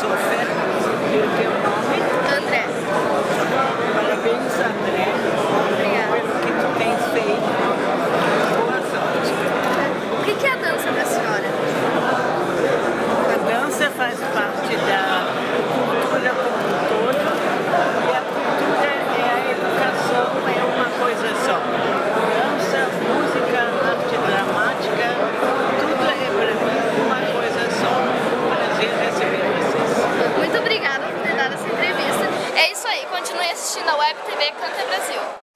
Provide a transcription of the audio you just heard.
so assistindo a Web TV Canta Brasil.